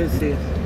acontecer.